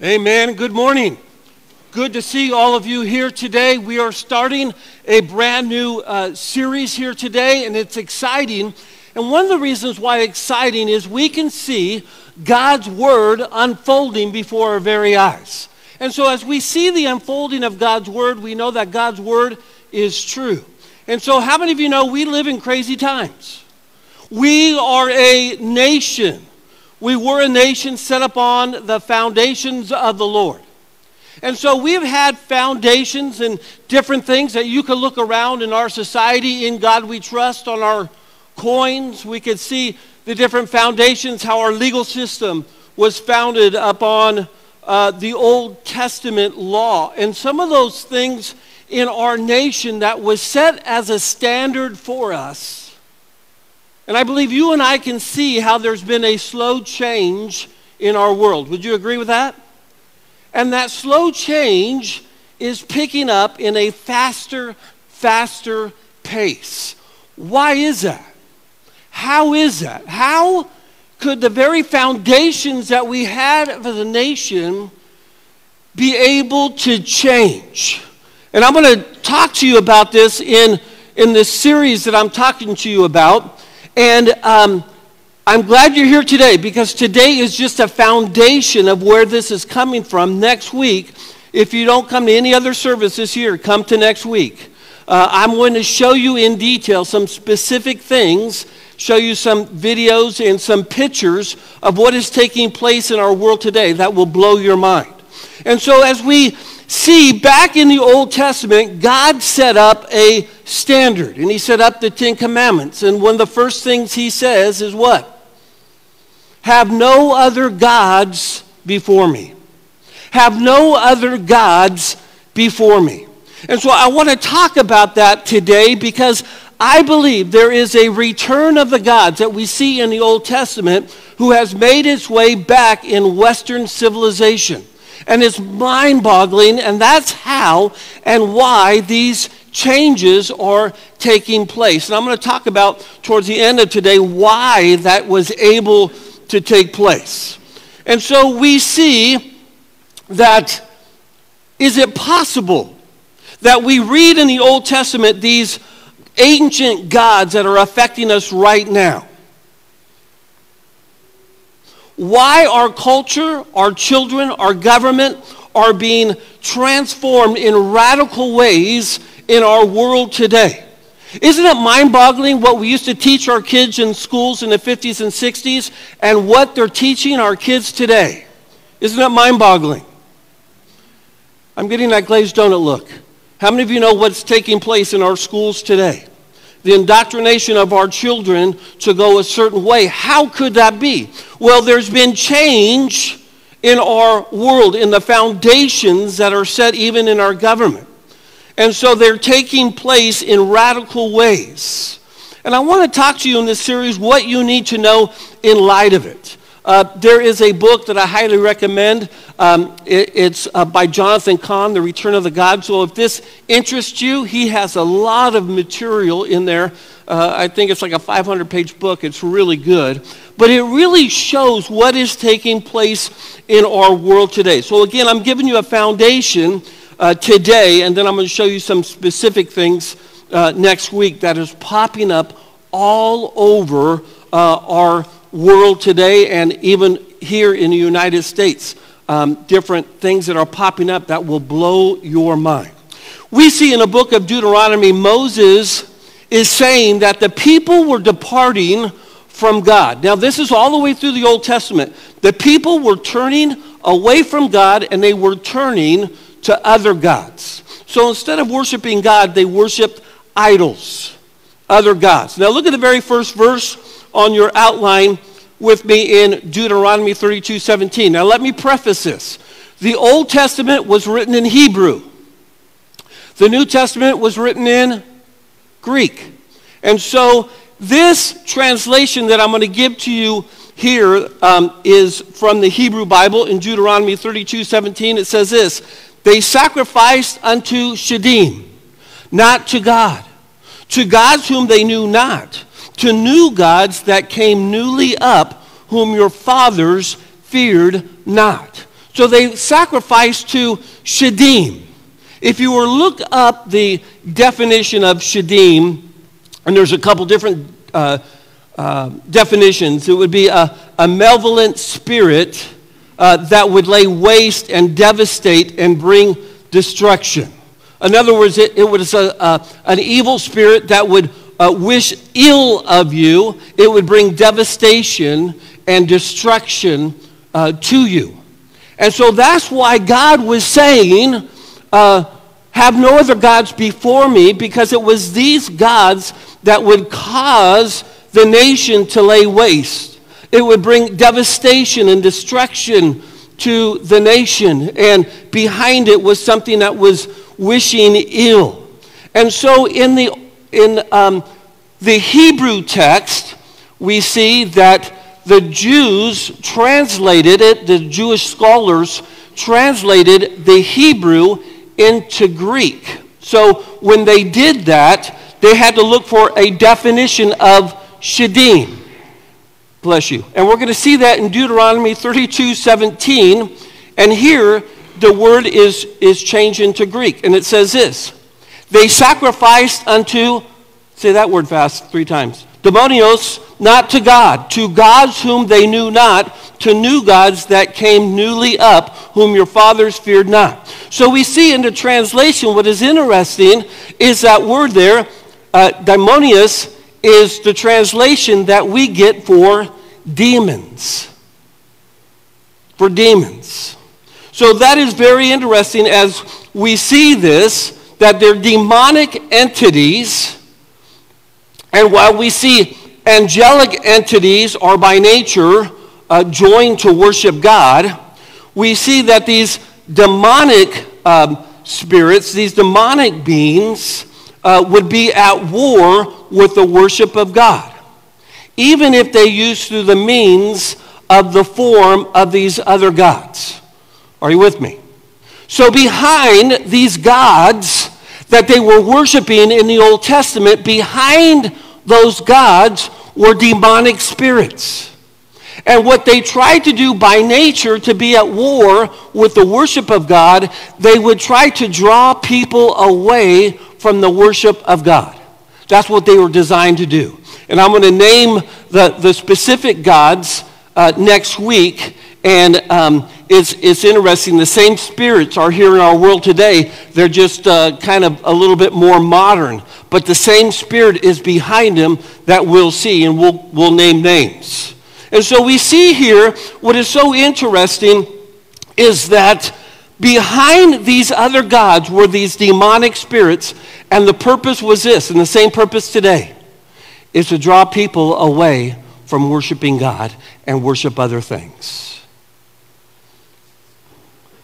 Amen. Good morning. Good to see all of you here today. We are starting a brand new uh, series here today, and it's exciting. And one of the reasons why exciting is we can see God's Word unfolding before our very eyes. And so, as we see the unfolding of God's Word, we know that God's Word is true. And so, how many of you know we live in crazy times? We are a nation we were a nation set upon the foundations of the Lord. And so we've had foundations and different things that you could look around in our society. In God we trust on our coins. We could see the different foundations, how our legal system was founded upon uh, the Old Testament law. And some of those things in our nation that was set as a standard for us and I believe you and I can see how there's been a slow change in our world. Would you agree with that? And that slow change is picking up in a faster, faster pace. Why is that? How is that? How could the very foundations that we had for the nation be able to change? And I'm going to talk to you about this in, in this series that I'm talking to you about. And um, I'm glad you're here today because today is just a foundation of where this is coming from. Next week, if you don't come to any other service this year, come to next week. Uh, I'm going to show you in detail some specific things, show you some videos and some pictures of what is taking place in our world today that will blow your mind. And so, as we see back in the Old Testament, God set up a standard and He set up the Ten Commandments. And one of the first things He says is what? Have no other gods before me. Have no other gods before me. And so I want to talk about that today because I believe there is a return of the gods that we see in the Old Testament who has made its way back in Western civilization and it's mind boggling, and that's how and why these changes are taking place. And I'm going to talk about towards the end of today why that was able to take place. And so we see that is it possible that we read in the Old Testament these ancient gods that are affecting us right now? Why our culture, our children, our government are being transformed in radical ways in our world today. Isn't it mind boggling what we used to teach our kids in schools in the 50s and 60s and what they're teaching our kids today? Isn't it mind boggling? I'm getting that glazed donut look. How many of you know what's taking place in our schools today? The indoctrination of our children to go a certain way. How could that be? Well, there's been change in our world, in the foundations that are set even in our government. And so they're taking place in radical ways. And I want to talk to you in this series what you need to know in light of it. Uh, there is a book that I highly recommend. Um, it, it's uh, by Jonathan Cahn, The Return of the God. So if this interests you, he has a lot of material in there. Uh, I think it's like a 500 page book. It's really good. But it really shows what is taking place in our world today. So again, I'm giving you a foundation uh, today, and then I'm going to show you some specific things uh, next week that is popping up all over our world today and even here in the United States. Um, different things that are popping up that will blow your mind. We see in the book of Deuteronomy, Moses is saying that the people were departing from God. Now, this is all the way through the Old Testament. The people were turning away from God and they were turning to other gods. So instead of worshiping God, they worshiped idols, other gods. Now, look at the very first verse on your outline with me in Deuteronomy 32 17. Now, let me preface this. The Old Testament was written in Hebrew, the New Testament was written in Greek. And so, this translation that I'm going to give to you here um, is from the Hebrew Bible in Deuteronomy 32 17. It says this They sacrificed unto Shedim, not to God, to gods whom they knew not to new gods that came newly up, whom your fathers feared not. So they sacrificed to Shedim. If you were to look up the definition of Shedim, and there's a couple different uh, uh, definitions, it would be a, a malevolent spirit uh, that would lay waste and devastate and bring destruction. In other words, it, it was a, a, an evil spirit that would uh, wish ill of you, it would bring devastation and destruction uh, to you. And so that's why God was saying, uh, Have no other gods before me, because it was these gods that would cause the nation to lay waste. It would bring devastation and destruction to the nation. And behind it was something that was wishing ill. And so in the, in, um, the Hebrew text, we see that the Jews translated it, the Jewish scholars translated the Hebrew into Greek. So when they did that, they had to look for a definition of Shedim. Bless you. And we're going to see that in Deuteronomy 32 17. And here, the word is, is changed into Greek. And it says this They sacrificed unto, say that word fast three times demonios, not to God, to gods whom they knew not, to new gods that came newly up, whom your fathers feared not. So we see in the translation, what is interesting is that word there, uh, daimonios, is the translation that we get for demons. For demons. So that is very interesting as we see this, that they're demonic entities and while we see angelic entities are by nature uh, joined to worship God, we see that these demonic um, spirits, these demonic beings, uh, would be at war with the worship of God, even if they use through the means of the form of these other gods. Are you with me? So, behind these gods that they were worshiping in the Old Testament, behind those gods were demonic spirits. And what they tried to do by nature to be at war with the worship of God, they would try to draw people away from the worship of God. That's what they were designed to do. And I'm going to name the, the specific gods uh, next week. And um, it's, it's interesting. The same spirits are here in our world today. They're just uh, kind of a little bit more modern. But the same spirit is behind them that we'll see, and we'll, we'll name names. And so we see here what is so interesting is that behind these other gods were these demonic spirits, and the purpose was this, and the same purpose today, is to draw people away from worshiping God and worship other things.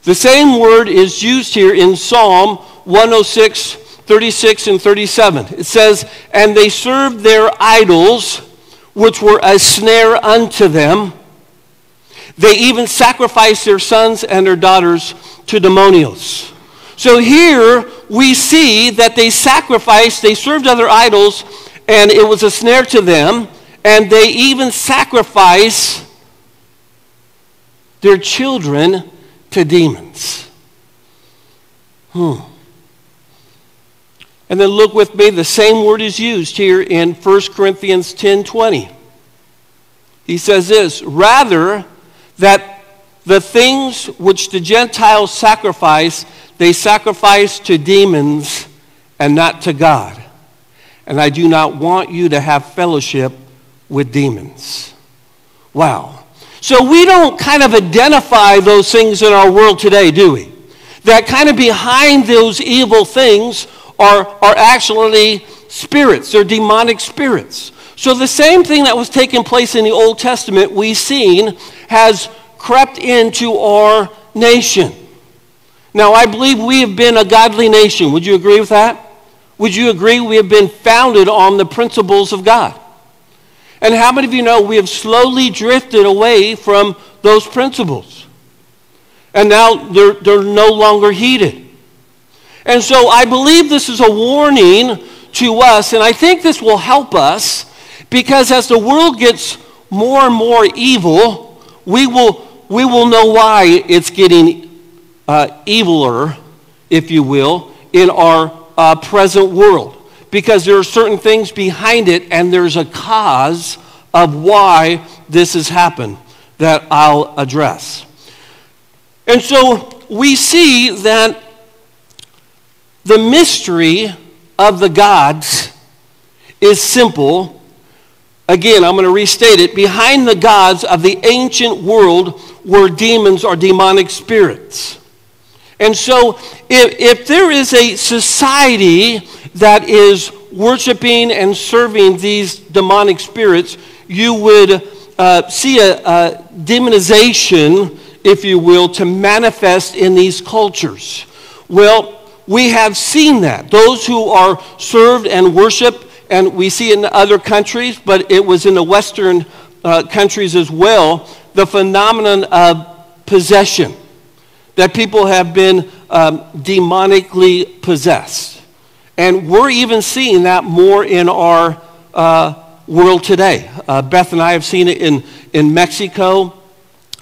The same word is used here in Psalm 106, 36, and 37. It says, And they served their idols, which were a snare unto them. They even sacrificed their sons and their daughters to demonios. So here we see that they sacrificed, they served other idols, and it was a snare to them, and they even sacrificed their children to demons. Hmm. And then look with me, the same word is used here in 1 Corinthians 10 20. He says this rather that the things which the Gentiles sacrifice, they sacrifice to demons and not to God. And I do not want you to have fellowship with demons. Wow. So we don't kind of identify those things in our world today, do we? That kind of behind those evil things are, are actually spirits, they're demonic spirits. So the same thing that was taking place in the Old Testament, we've seen, has crept into our nation. Now, I believe we have been a godly nation. Would you agree with that? Would you agree we have been founded on the principles of God? And how many of you know we have slowly drifted away from those principles? And now they're, they're no longer heeded. And so I believe this is a warning to us, and I think this will help us because as the world gets more and more evil, we will, we will know why it's getting uh, eviler, if you will, in our uh, present world. Because there are certain things behind it, and there's a cause of why this has happened that I'll address. And so we see that the mystery of the gods is simple. Again, I'm going to restate it. Behind the gods of the ancient world were demons or demonic spirits. And so, if, if there is a society that is worshiping and serving these demonic spirits, you would uh, see a, a demonization, if you will, to manifest in these cultures. Well, we have seen that. Those who are served and worshiped, and we see it in other countries, but it was in the Western uh, countries as well, the phenomenon of possession. That people have been um, demonically possessed. And we're even seeing that more in our uh, world today. Uh, Beth and I have seen it in, in Mexico.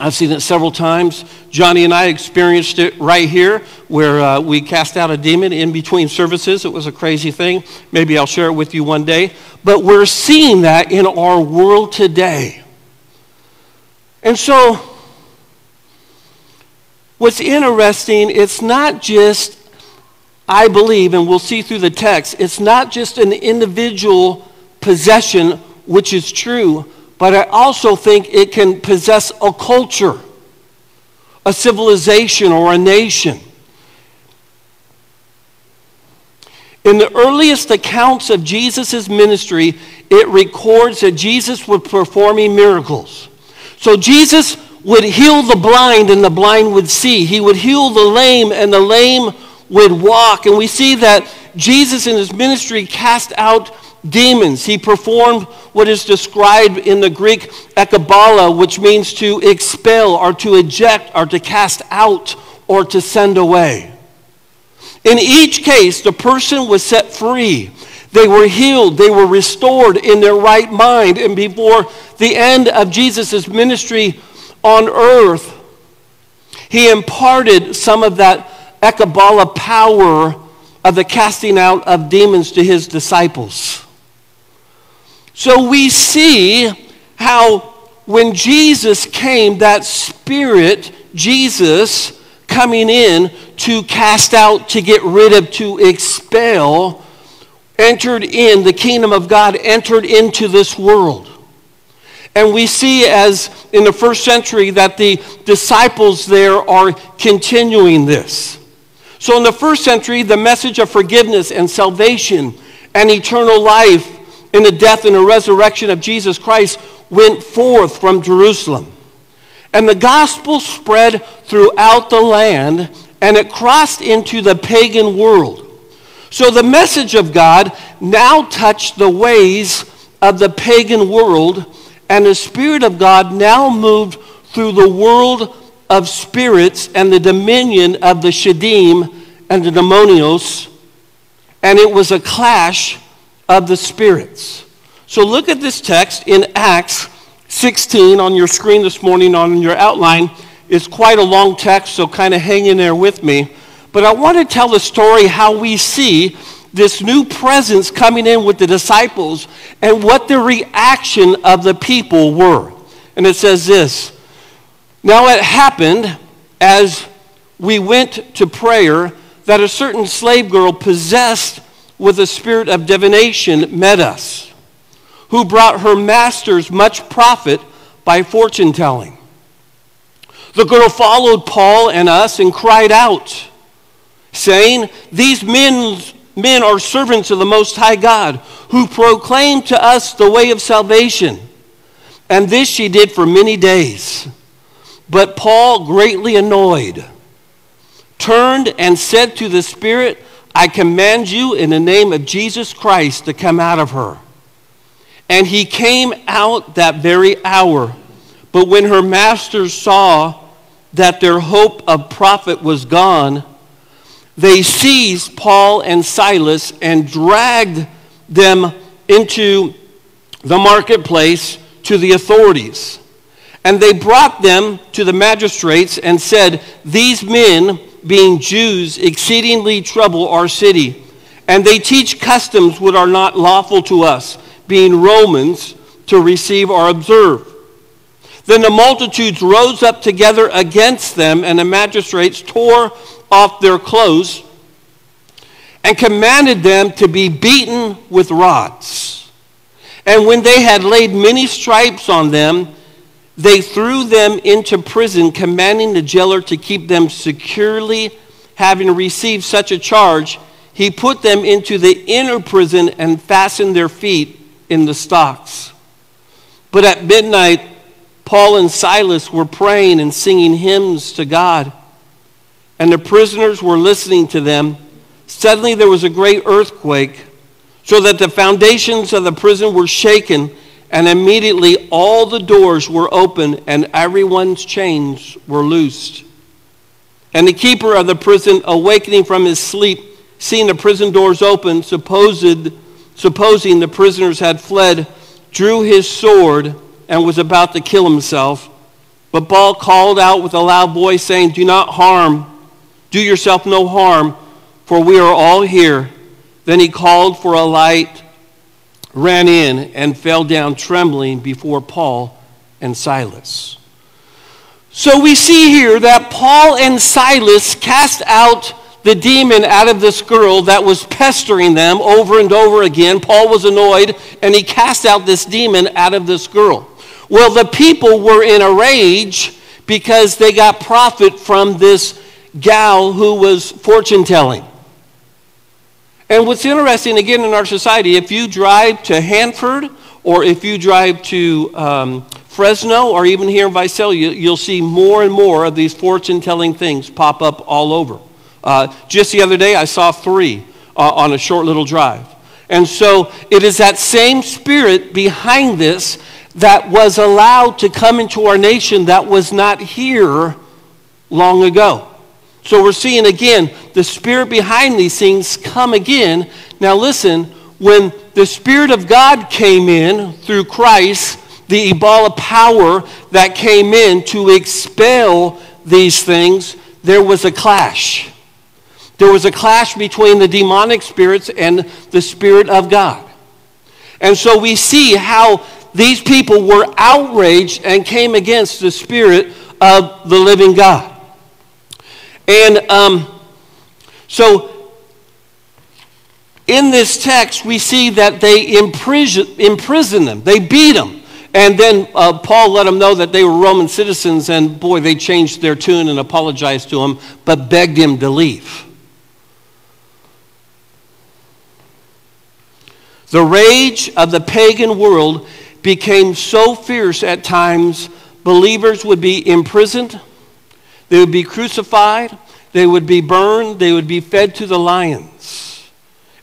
I've seen it several times. Johnny and I experienced it right here where uh, we cast out a demon in between services. It was a crazy thing. Maybe I'll share it with you one day. But we're seeing that in our world today. And so, what's interesting, it's not just, I believe, and we'll see through the text, it's not just an individual possession, which is true, but I also think it can possess a culture, a civilization, or a nation. In the earliest accounts of Jesus' ministry, it records that Jesus was performing miracles. So Jesus would heal the blind and the blind would see. He would heal the lame and the lame would walk. And we see that Jesus in his ministry cast out demons. He performed what is described in the Greek ekabala, which means to expel or to eject or to cast out or to send away. In each case, the person was set free. They were healed. They were restored in their right mind. And before the end of Jesus' ministry on earth, he imparted some of that ekabala power of the casting out of demons to his disciples. So we see how when Jesus came, that Spirit, Jesus, coming in to cast out, to get rid of, to expel, entered in, the kingdom of God entered into this world. And we see, as in the first century, that the disciples there are continuing this. So, in the first century, the message of forgiveness and salvation and eternal life in the death and the resurrection of Jesus Christ went forth from Jerusalem. And the gospel spread throughout the land and it crossed into the pagan world. So the message of God now touched the ways of the pagan world, and the Spirit of God now moved through the world of spirits and the dominion of the Shedim and the demonios, and it was a clash of the spirits. So look at this text in Acts 16 on your screen this morning on your outline. It's quite a long text, so kind of hang in there with me. But I want to tell the story how we see this new presence coming in with the disciples and what the reaction of the people were. And it says this Now it happened as we went to prayer that a certain slave girl possessed with a spirit of divination met us, who brought her masters much profit by fortune telling. The girl followed Paul and us and cried out, saying, These men, men are servants of the Most High God, who proclaim to us the way of salvation. And this she did for many days. But Paul, greatly annoyed, turned and said to the Spirit, I command you in the name of Jesus Christ to come out of her. And he came out that very hour. But when her masters saw that their hope of profit was gone, they seized Paul and Silas and dragged them into the marketplace to the authorities. And they brought them to the magistrates and said, These men, being Jews, exceedingly trouble our city. And they teach customs which are not lawful to us, being Romans, to receive or observe. Then the multitudes rose up together against them, and the magistrates tore off their clothes and commanded them to be beaten with rods. And when they had laid many stripes on them, they threw them into prison, commanding the jailer to keep them securely. Having received such a charge, he put them into the inner prison and fastened their feet in the stocks. But at midnight, Paul and Silas were praying and singing hymns to God, and the prisoners were listening to them. Suddenly there was a great earthquake, so that the foundations of the prison were shaken, and immediately all the doors were open and everyone's chains were loosed. And the keeper of the prison, awakening from his sleep, seeing the prison doors open, supposed, supposing the prisoners had fled, drew his sword and was about to kill himself. But Paul called out with a loud voice, saying, Do not harm, do yourself no harm for we are all here. Then he called for a light, ran in, and fell down trembling before Paul and Silas. So we see here that Paul and Silas cast out the demon out of this girl that was pestering them over and over again. Paul was annoyed and he cast out this demon out of this girl. Well, the people were in a rage because they got profit from this gal who was fortune telling. And what's interesting, again, in our society, if you drive to Hanford or if you drive to um, Fresno or even here in Visalia, you'll see more and more of these fortune telling things pop up all over. Uh, just the other day, I saw three uh, on a short little drive. And so it is that same spirit behind this that was allowed to come into our nation that was not here long ago. So we're seeing again the spirit behind these things come again. Now listen, when the Spirit of God came in through Christ, the Ekbala power that came in to expel these things, there was a clash. There was a clash between the demonic spirits and the Spirit of God. And so we see how these people were outraged and came against the Spirit of the living God. And um, so in this text, we see that they imprison, imprison them, they beat them. And then uh, Paul let them know that they were Roman citizens, and boy, they changed their tune and apologized to him, but begged him to leave. The rage of the pagan world became so fierce at times, believers would be imprisoned they would be crucified, they would be burned, they would be fed to the lions.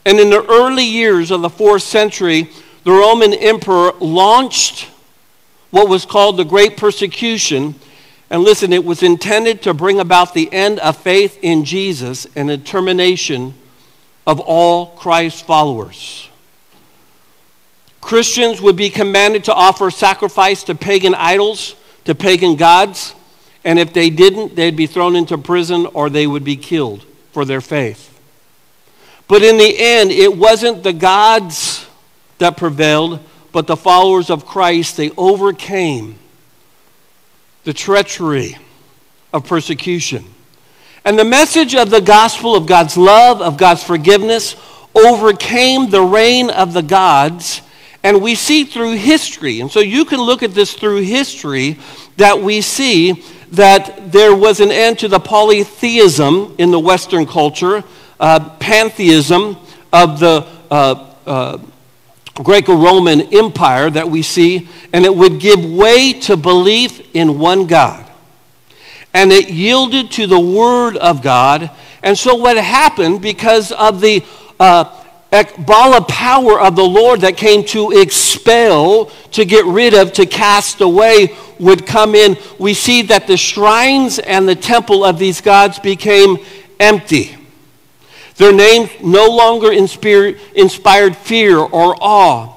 And in the early years of the fourth century, the Roman emperor launched what was called the Great Persecution. And listen, it was intended to bring about the end of faith in Jesus and the termination of all Christ's followers. Christians would be commanded to offer sacrifice to pagan idols, to pagan gods. And if they didn't, they'd be thrown into prison or they would be killed for their faith. But in the end, it wasn't the gods that prevailed, but the followers of Christ. They overcame the treachery of persecution. And the message of the gospel of God's love, of God's forgiveness, overcame the reign of the gods. And we see through history, and so you can look at this through history, that we see that there was an end to the polytheism in the Western culture, uh, pantheism of the uh, uh, Greco Roman Empire that we see, and it would give way to belief in one God. And it yielded to the Word of God. And so, what happened because of the uh, Ekbala power of the Lord that came to expel, to get rid of, to cast away would come in. We see that the shrines and the temple of these gods became empty. Their names no longer inspired, inspired fear or awe.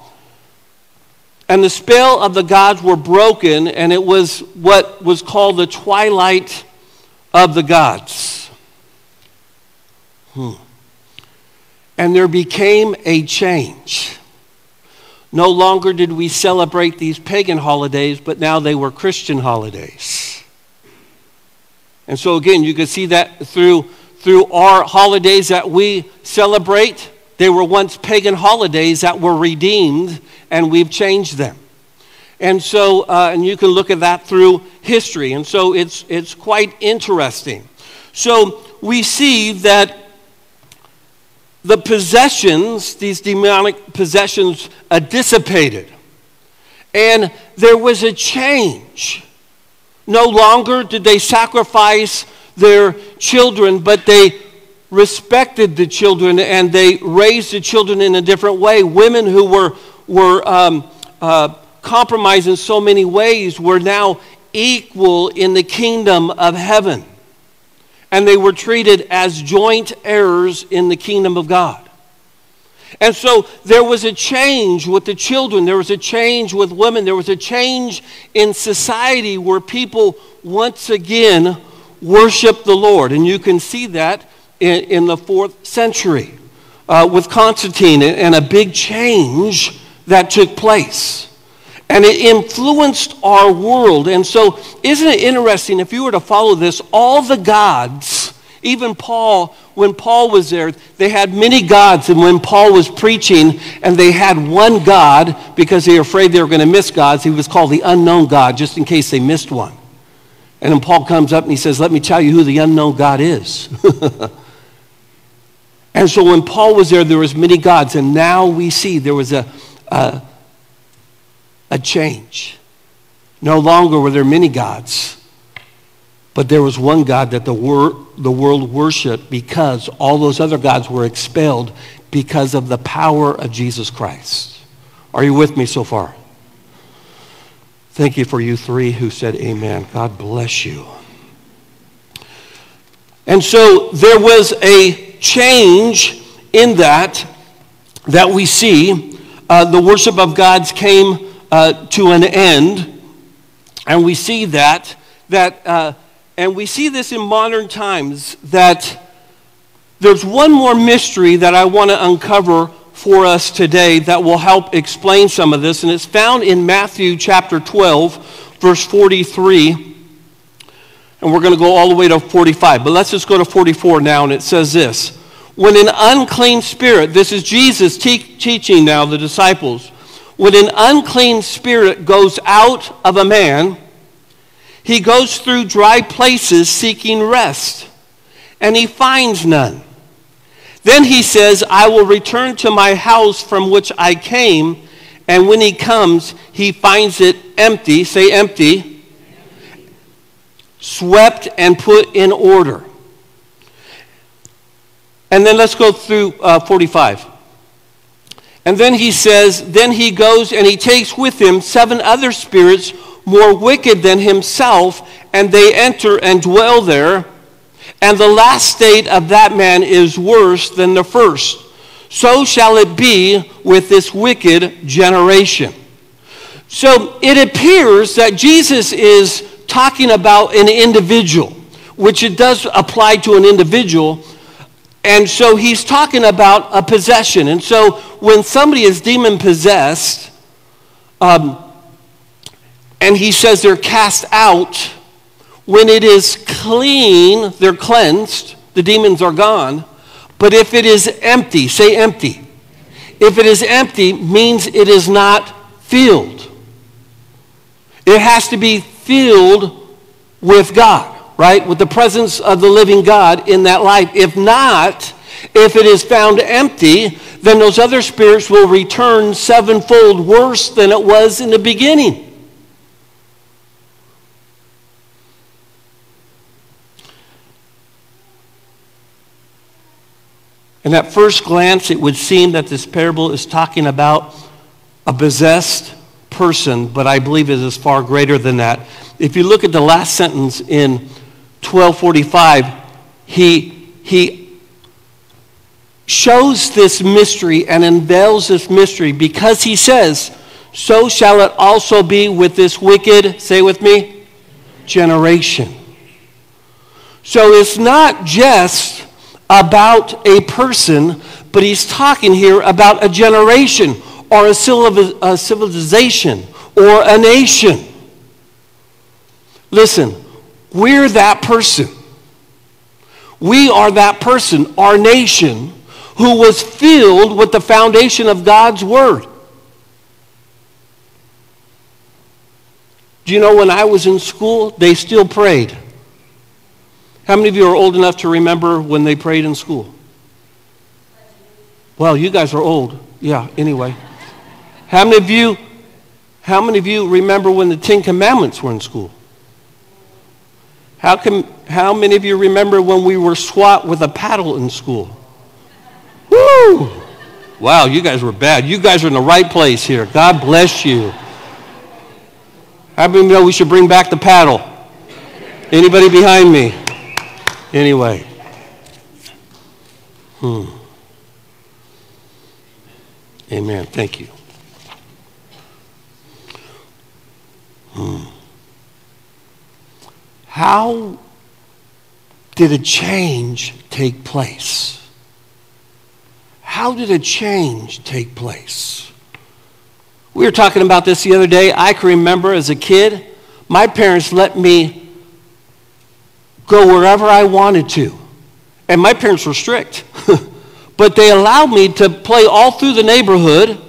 and the spell of the gods were broken, and it was what was called the twilight of the gods. Hmm. And there became a change. No longer did we celebrate these pagan holidays, but now they were Christian holidays. And so, again, you can see that through, through our holidays that we celebrate. They were once pagan holidays that were redeemed, and we've changed them. And so, uh, and you can look at that through history. And so it's, it's quite interesting. So we see that the possessions, these demonic possessions, uh, dissipated. And there was a change. No longer did they sacrifice their children, but they respected the children and they raised the children in a different way. Women who were, were um, uh, compromised in so many ways were now equal in the kingdom of heaven and they were treated as joint heirs in the kingdom of God. And so there was a change with the children, there was a change with women, there was a change in society where people once again worship the Lord. And you can see that in, in the fourth century uh, with Constantine and a big change that took place and it influenced our world. And so, isn't it interesting if you were to follow this? All the gods, even Paul, when Paul was there, they had many gods. And when Paul was preaching and they had one God because they were afraid they were going to miss gods, he was called the unknown God just in case they missed one. And then Paul comes up and he says, Let me tell you who the unknown God is. and so when Paul was there, there was many gods. And now we see there was a, a a change. No longer were there many gods, but there was one God that the, wor- the world worshiped because all those other gods were expelled because of the power of Jesus Christ. Are you with me so far? Thank you for you three who said amen. God bless you. And so there was a change in that that we see. Uh, the worship of gods came uh, to an end. And we see that, that uh, and we see this in modern times, that there's one more mystery that I want to uncover for us today that will help explain some of this. And it's found in Matthew chapter 12, verse 43. And we're going to go all the way to 45. But let's just go to 44 now. And it says this When an unclean spirit, this is Jesus te- teaching now the disciples, when an unclean spirit goes out of a man, he goes through dry places seeking rest, and he finds none. Then he says, I will return to my house from which I came. And when he comes, he finds it empty. Say empty. Swept and put in order. And then let's go through uh, 45. And then he says, Then he goes and he takes with him seven other spirits more wicked than himself, and they enter and dwell there. And the last state of that man is worse than the first. So shall it be with this wicked generation. So it appears that Jesus is talking about an individual, which it does apply to an individual. And so he's talking about a possession. And so when somebody is demon possessed, um, and he says they're cast out, when it is clean, they're cleansed, the demons are gone. But if it is empty, say empty. If it is empty, means it is not filled. It has to be filled with God right? With the presence of the living God in that life. If not, if it is found empty, then those other spirits will return sevenfold worse than it was in the beginning. And at first glance, it would seem that this parable is talking about a possessed person, but I believe it is far greater than that. If you look at the last sentence in 1245, he, he shows this mystery and unveils this mystery because he says, so shall it also be with this wicked, say with me, generation. So it's not just about a person, but he's talking here about a generation or a civilization or a nation. Listen, we're that person. We are that person, our nation, who was filled with the foundation of God's Word. Do you know when I was in school, they still prayed? How many of you are old enough to remember when they prayed in school? Well, you guys are old. Yeah, anyway. How many of you how many of you remember when the 10 commandments were in school? How, can, how many of you remember when we were swat with a paddle in school? Woo! Wow, you guys were bad. You guys are in the right place here. God bless you. How many know we should bring back the paddle? Anybody behind me? Anyway. Hmm. Amen. Thank you. Hmm. How did a change take place? How did a change take place? We were talking about this the other day. I can remember as a kid, my parents let me go wherever I wanted to. And my parents were strict. but they allowed me to play all through the neighborhood.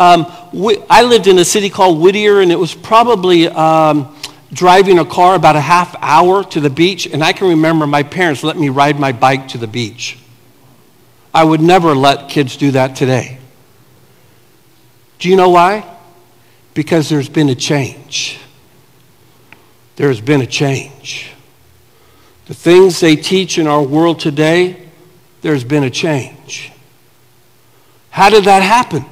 Um, we, I lived in a city called Whittier, and it was probably um, driving a car about a half hour to the beach. And I can remember my parents let me ride my bike to the beach. I would never let kids do that today. Do you know why? Because there's been a change. There's been a change. The things they teach in our world today, there's been a change. How did that happen?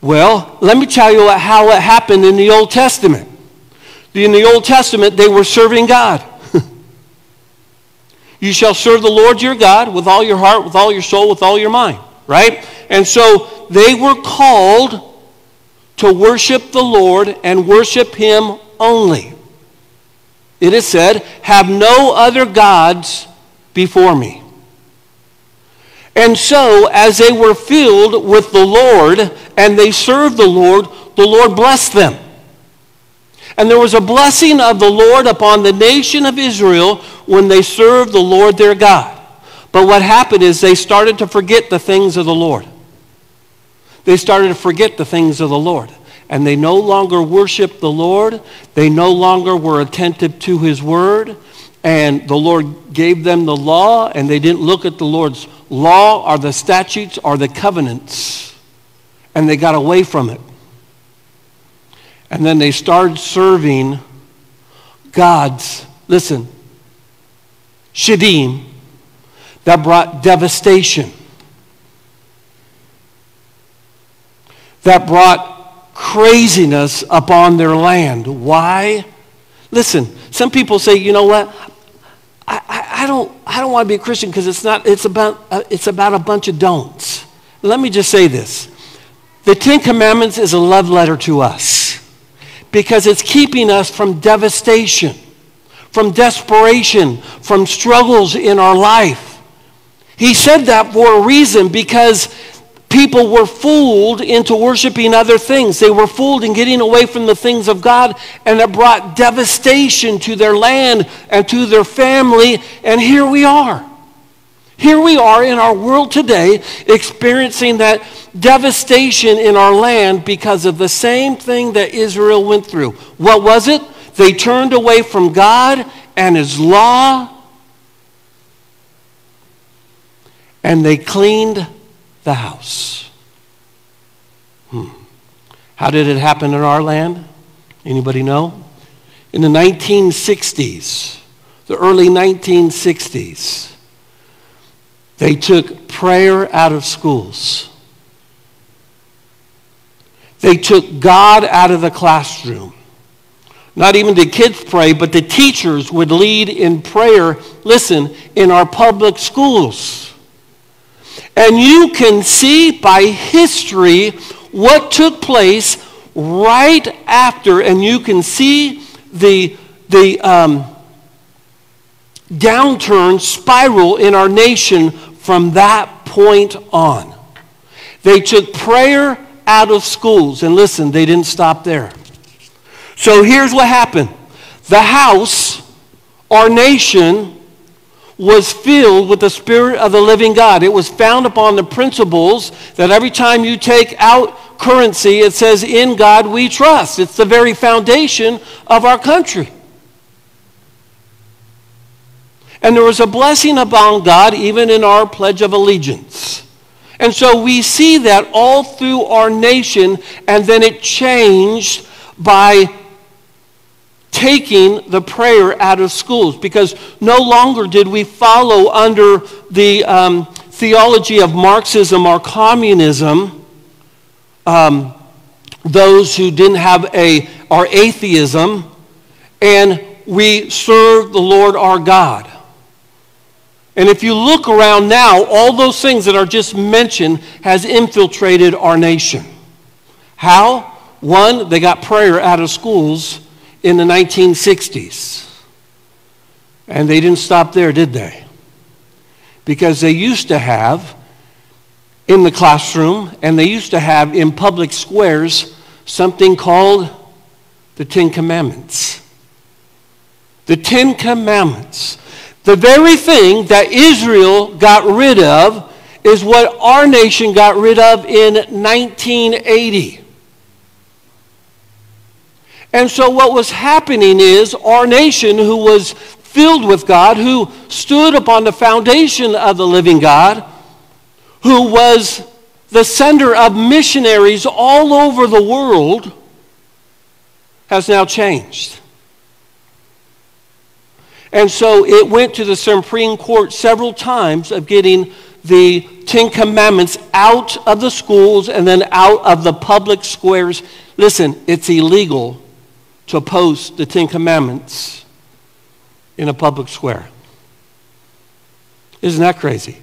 Well, let me tell you how it happened in the Old Testament. In the Old Testament, they were serving God. you shall serve the Lord your God with all your heart, with all your soul, with all your mind, right? And so they were called to worship the Lord and worship Him only. It is said, Have no other gods before me. And so, as they were filled with the Lord and they served the Lord, the Lord blessed them. And there was a blessing of the Lord upon the nation of Israel when they served the Lord their God. But what happened is they started to forget the things of the Lord. They started to forget the things of the Lord. And they no longer worshiped the Lord. They no longer were attentive to his word. And the Lord gave them the law, and they didn't look at the Lord's law or the statutes or the covenants. And they got away from it. And then they started serving gods. Listen, Shedim, that brought devastation that brought craziness upon their land. Why? Listen, some people say, you know what? I, I, I don't, I don't want to be a Christian because it's, not, it's, about, uh, it's about a bunch of don'ts. Let me just say this. The Ten Commandments is a love letter to us because it's keeping us from devastation, from desperation, from struggles in our life. He said that for a reason because people were fooled into worshiping other things. They were fooled in getting away from the things of God, and it brought devastation to their land and to their family. And here we are. Here we are in our world today experiencing that devastation in our land because of the same thing that Israel went through. What was it? They turned away from God and His law, and they cleaned the house. Hmm. How did it happen in our land? Anybody know? In the 1960s, the early 1960s, they took prayer out of schools. They took God out of the classroom. Not even the kids pray, but the teachers would lead in prayer, listen, in our public schools. And you can see by history what took place right after, and you can see the, the um, downturn spiral in our nation from that point on. They took prayer out of schools. And listen, they didn't stop there. So here's what happened the house, our nation, was filled with the Spirit of the living God. It was found upon the principles that every time you take out currency, it says, In God we trust. It's the very foundation of our country. And there was a blessing upon God even in our Pledge of Allegiance. And so we see that all through our nation, and then it changed by taking the prayer out of schools because no longer did we follow under the um, theology of Marxism or communism um, those who didn't have a our atheism and we serve the Lord our God. And if you look around now, all those things that are just mentioned has infiltrated our nation. How? One, they got prayer out of schools in the 1960s. And they didn't stop there, did they? Because they used to have in the classroom and they used to have in public squares something called the Ten Commandments. The Ten Commandments. The very thing that Israel got rid of is what our nation got rid of in 1980. And so, what was happening is our nation, who was filled with God, who stood upon the foundation of the living God, who was the sender of missionaries all over the world, has now changed. And so it went to the Supreme Court several times of getting the Ten Commandments out of the schools and then out of the public squares. Listen, it's illegal to post the Ten Commandments in a public square. Isn't that crazy?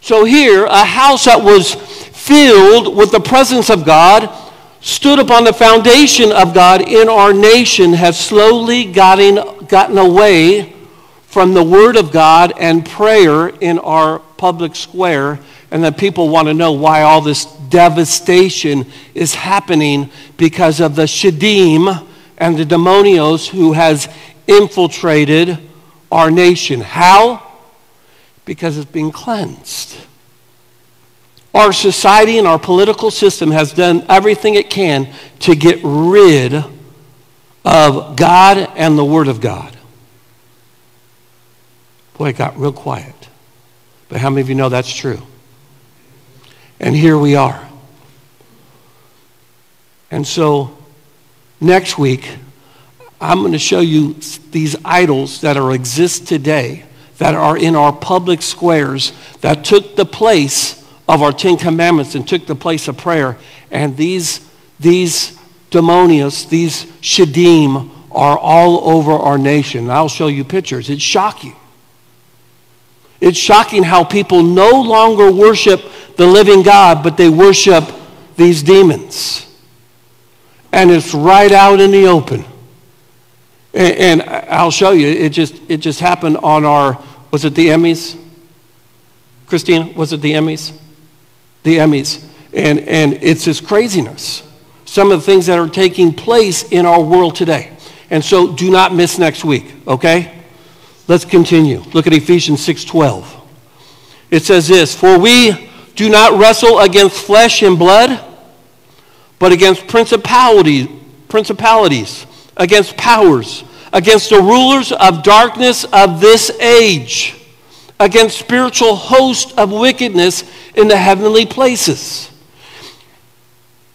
So here, a house that was filled with the presence of God stood upon the foundation of God in our nation has slowly gotten, gotten away from the Word of God and prayer in our public square, and that people want to know why all this devastation is happening because of the Shedim and the demonios who has infiltrated our nation. How? Because it's being cleansed. Our society and our political system has done everything it can to get rid of God and the Word of God. Boy, it got real quiet. But how many of you know that's true? And here we are. And so next week, I'm going to show you these idols that are exist today that are in our public squares that took the place of our Ten Commandments and took the place of prayer. And these, these demonios, these shedim, are all over our nation. I'll show you pictures. It's shocking. It's shocking how people no longer worship the living God, but they worship these demons. And it's right out in the open. And, and I'll show you. It just, it just happened on our, was it the Emmys? Christine, was it the Emmys? The Emmys. And, and it's this craziness. Some of the things that are taking place in our world today. And so do not miss next week, okay? Let's continue. Look at Ephesians 6:12. It says this, "For we do not wrestle against flesh and blood, but against principalities, principalities, against powers, against the rulers of darkness of this age." Against spiritual hosts of wickedness in the heavenly places.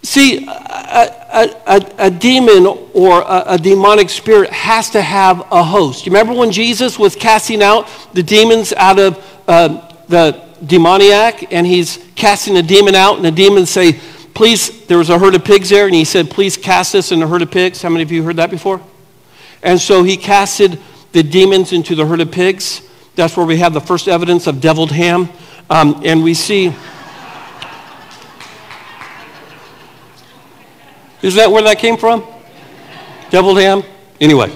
See, a, a, a, a demon or a, demonic spirit has to have a host. You remember when Jesus was casting out the demons out of uh, the demoniac and he's casting the demon out and the demons say, please, there was a herd of pigs there and he said, please cast us in the herd of pigs. How many of you heard that before? And so he casted the demons into the herd of pigs. That's where we have the first evidence of deviled ham. Um, and we see. Is that where that came from? Deviled ham? Anyway.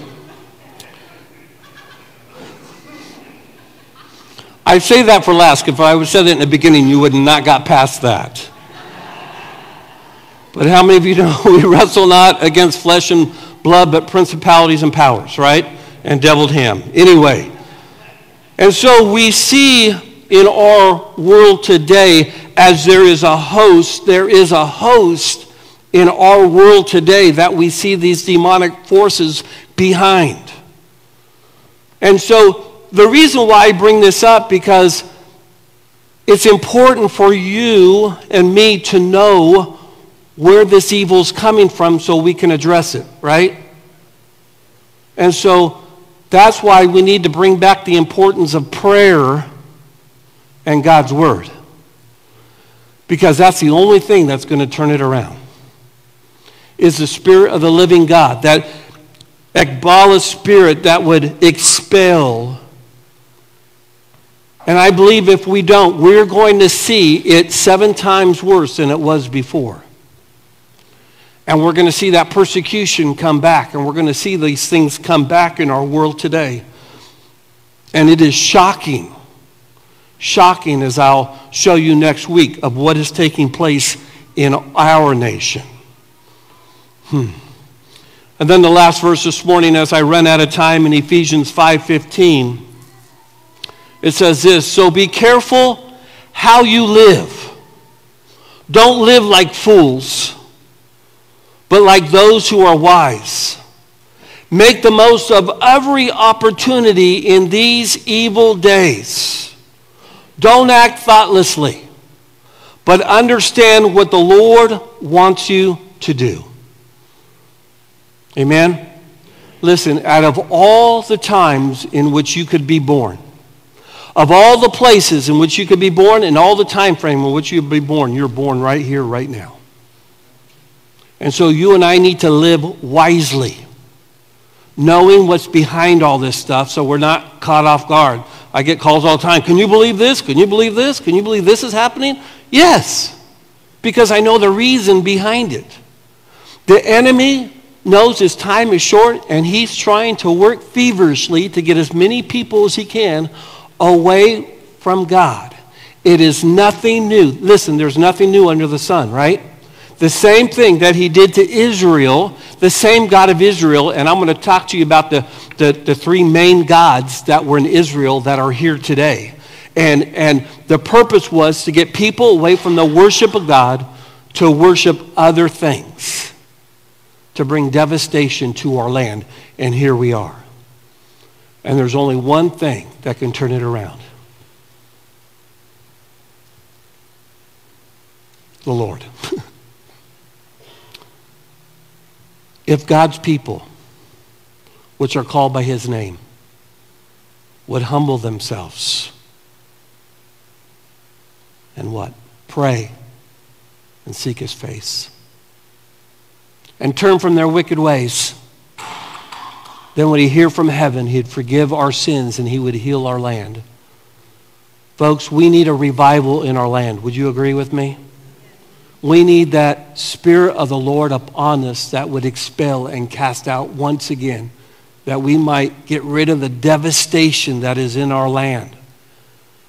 I say that for last. If I would said it in the beginning, you would not got past that. But how many of you know we wrestle not against flesh and blood, but principalities and powers, right? And deviled ham. Anyway. And so we see in our world today, as there is a host, there is a host in our world today that we see these demonic forces behind. And so the reason why I bring this up because it's important for you and me to know where this evil is coming from so we can address it, right? And so that's why we need to bring back the importance of prayer and God's word. Because that's the only thing that's going to turn it around. Is the spirit of the living God, that Ekbala spirit that would expel and I believe if we don't, we're going to see it seven times worse than it was before. And we're going to see that persecution come back, and we're going to see these things come back in our world today. And it is shocking, shocking, as I'll show you next week, of what is taking place in our nation. Hmm. And then the last verse this morning, as I run out of time in Ephesians 5:15. It says this So be careful how you live. Don't live like fools, but like those who are wise. Make the most of every opportunity in these evil days. Don't act thoughtlessly, but understand what the Lord wants you to do. Amen? Listen, out of all the times in which you could be born, of all the places in which you could be born and all the time frame in which you'd be born, you're born right here, right now. And so you and I need to live wisely, knowing what's behind all this stuff so we're not caught off guard. I get calls all the time. Can you believe this? Can you believe this? Can you believe this is happening? Yes, because I know the reason behind it. The enemy knows his time is short and he's trying to work feverishly to get as many people as he can away from God. It is nothing new. Listen, there's nothing new under the sun, right? The same thing that he did to Israel, the same God of Israel, and I'm going to talk to you about the, the, the three main gods that were in Israel that are here today. And, and the purpose was to get people away from the worship of God to worship other things, to bring devastation to our land. And here we are. And there's only one thing that can turn it around the Lord. if God's people, which are called by his name, would humble themselves and what? Pray and seek his face and turn from their wicked ways then would he hear from heaven, he'd forgive our sins and he would heal our land. Folks, we need a revival in our land. Would you agree with me? We need that Spirit of the Lord upon us that would expel and cast out once again, that we might get rid of the devastation that is in our land.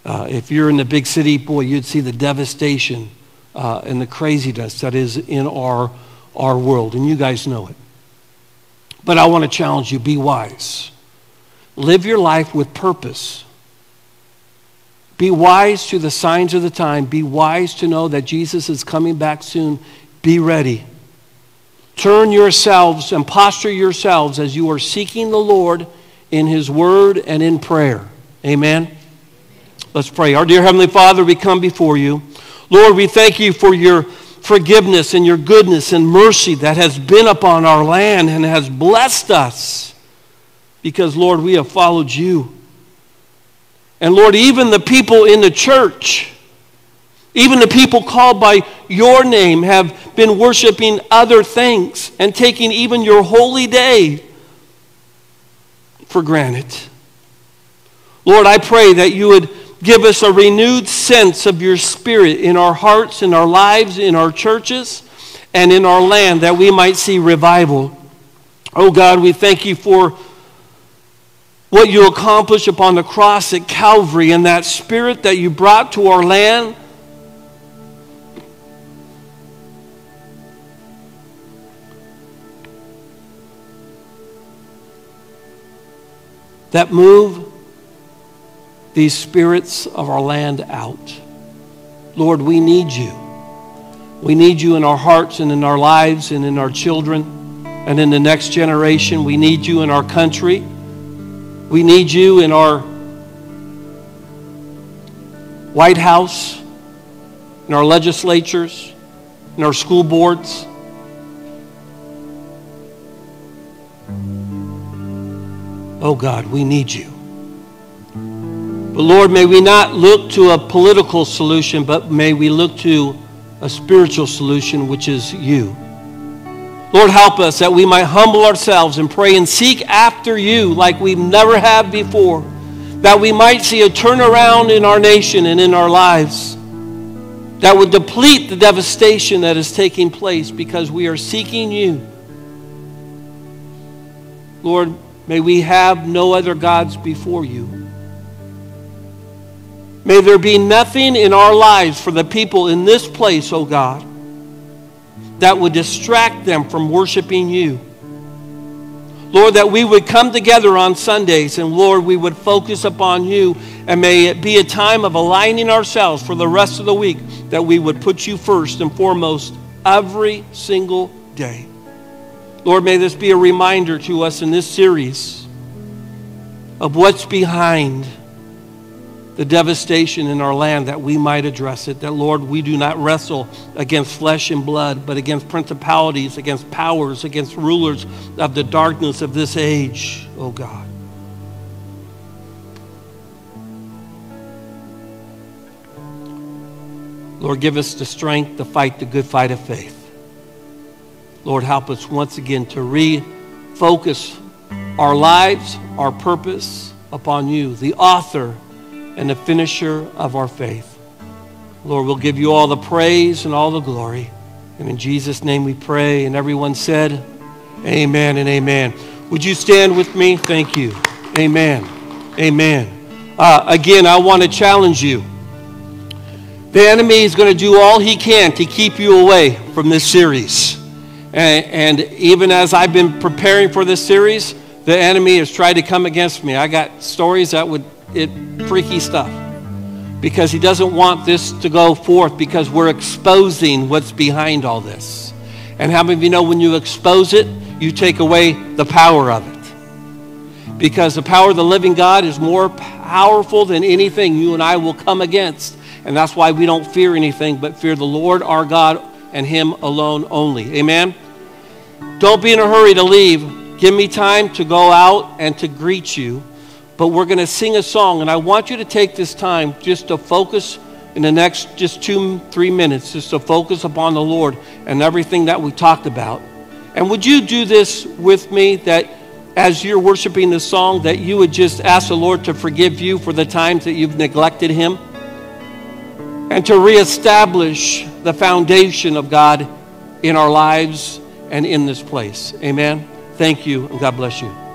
Uh, if you're in the big city, boy, you'd see the devastation uh, and the craziness that is in our, our world, and you guys know it. But I want to challenge you be wise. Live your life with purpose. Be wise to the signs of the time. Be wise to know that Jesus is coming back soon. Be ready. Turn yourselves and posture yourselves as you are seeking the Lord in His Word and in prayer. Amen. Let's pray. Our dear Heavenly Father, we come before you. Lord, we thank you for your forgiveness and your goodness and mercy that has been upon our land and has blessed us because, Lord, we have followed you. And Lord, even the people in the church, even the people called by your name, have been worshiping other things and taking even your holy day for granted. Lord, I pray that you would Give us a renewed sense of your spirit in our hearts, in our lives, in our churches. and in our land that we might see revival. Oh God, we thank you for what you accomplished upon the cross at Calvary and that spirit that you brought to our land. That move these spirits of our land out. Lord, we need you. We need you in our hearts and in our lives and in our children and in the next generation. We need you in our country. We need you in our White House, in our legislatures, in our school boards. Oh God, we need you. But Lord, may we not look to a political solution, but may we look to a spiritual solution, which is you. Lord, help us that we might humble ourselves and pray and seek after you like we never have before, that we might see a turnaround in our nation and in our lives that would deplete the devastation that is taking place because we are seeking you. Lord, may we have no other gods before you. May there be nothing in our lives for the people in this place, oh God, that would distract them from worshiping you. Lord, that we would come together on Sundays and Lord, we would focus upon you. And may it be a time of aligning ourselves for the rest of the week that we would put you first and foremost every single day. Lord, may this be a reminder to us in this series of what's behind the devastation in our land that we might address it. That, Lord, we do not wrestle against flesh and blood, but against principalities, against powers, against rulers of the darkness of this age, oh God. Lord, give us the strength to fight the good fight of faith. Lord, help us once again to refocus our lives, our purpose upon you, the author and the finisher of our faith. Lord, we'll give you all the praise and all the glory. And in Jesus' name we pray. And everyone said, Amen and amen. Would you stand with me? Thank you. Amen. Amen. Uh, again, I want to challenge you. The enemy is going to do all he can to keep you away from this series. And, and even as I've been preparing for this series, the enemy has tried to come against me. I got stories that would it freaky stuff because he doesn't want this to go forth because we're exposing what's behind all this. And how many of you know when you expose it, you take away the power of it? Because the power of the living God is more powerful than anything you and I will come against. And that's why we don't fear anything but fear the Lord our God and Him alone only. Amen? Don't be in a hurry to leave. Give me time to go out and to greet you but we're going to sing a song. And I want you to take this time just to focus in the next just two, three minutes, just to focus upon the Lord and everything that we talked about. And would you do this with me that as you're worshiping the song, that you would just ask the Lord to forgive you for the times that you've neglected Him and to reestablish the foundation of God in our lives and in this place. Amen. Thank you, and God bless you.